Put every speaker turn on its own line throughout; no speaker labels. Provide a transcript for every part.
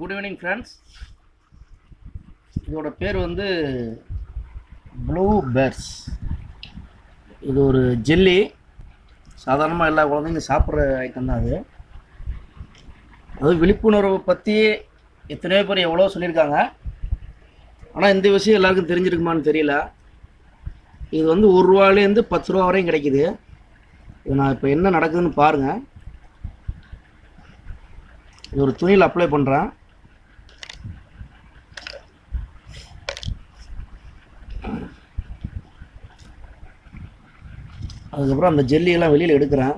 Good evening friends இதோட பேர் வந்து ப்ளூ பேர்ஸ் இது ஒரு ஜெல்லி. சாதாரணமாக எல்லா குழந்தைங்க சாப்பிட்ற ஐட்டம் தான் அது. அது விழிப்புணர்வு பற்றி எத்தனையோ பேர் எவ்வளோ சொல்லியிருக்காங்க. ஆனால் இந்த விஷயம் எல்லாருக்கும் தெரிஞ்சிருக்குமான்னு தெரியல. இது வந்து ஒரு ரூபாலேருந்து பத்து ரூபா வரையும் கிடைக்குது. இது நான் இப்போ என்ன நடக்குதுன்னு பாருங்கள் இது ஒரு துணியில் அப்ளை பண்ணுறேன் அதுக்கப்புறம் அந்த ஜெல்லியெல்லாம் வெளியில் எடுக்கிறேன்.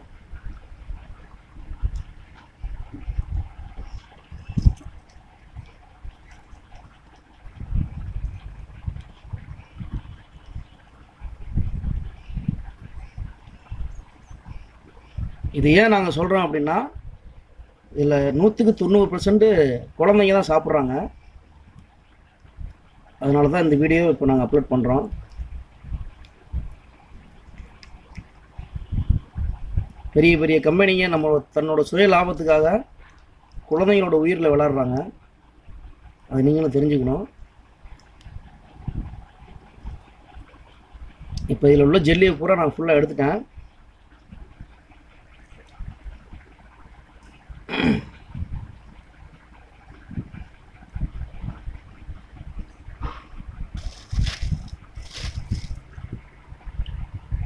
இது ஏன் நாங்கள் சொல்கிறோம் அப்படின்னா இதில் நூற்றுக்கு தொண்ணூறு பர்சன்ட்டு குழந்தைங்க தான் சாப்பிட்றாங்க. அதனால தான் இந்த வீடியோ இப்போ நாங்கள் அப்லோட் பண்ணுறோம் பெரிய பெரிய கம்பெனிங்க. நம்ம தன்னோட சுய லாபத்துக்காக குழந்தைங்களோட உயிரில் விளாட்றாங்க அது நீங்களும் தெரிஞ்சுக்கணும். இப்போ இதில் உள்ள ஜெல்லியை பூரா நான் ஃபுல்லாக எடுத்துட்டேன்.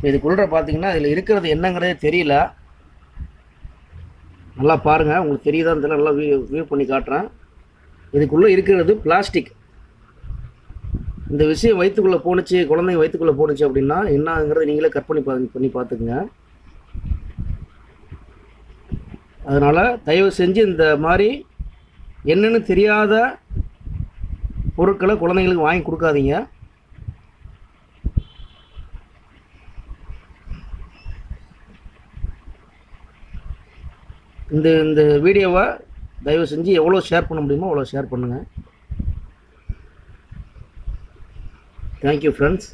இப்போ இதுக்குள்ள பார்த்தீங்கன்னா இதில் இருக்கிறது என்னங்கிறதே தெரியல. நல்லா பாருங்கள் உங்களுக்கு தெரியுதான்னு தெரியல நல்லா வியூ வியூ பண்ணி காட்டுறேன். இதுக்குள்ளே இருக்கிறது பிளாஸ்டிக் இந்த விஷயம் வயிற்றுக்குள்ளே போணுச்சு குழந்தைங்க வயிற்றுக்குள்ளே போணுச்சு அப்படின்னா என்னங்கிறத நீங்களே கற்பனை பா பண்ணி பார்த்துக்குங்க அதனால் தயவு செஞ்சு இந்த மாதிரி என்னென்னு தெரியாத பொருட்களை குழந்தைங்களுக்கு வாங்கி கொடுக்காதீங்க. இந்த இந்த வீடியோவை தயவு செஞ்சு எவ்வளோ ஷேர் பண்ண முடியுமோ அவ்வளோ ஷேர் பண்ணுங்கள் தேங்க்யூ ஃப்ரெண்ட்ஸ்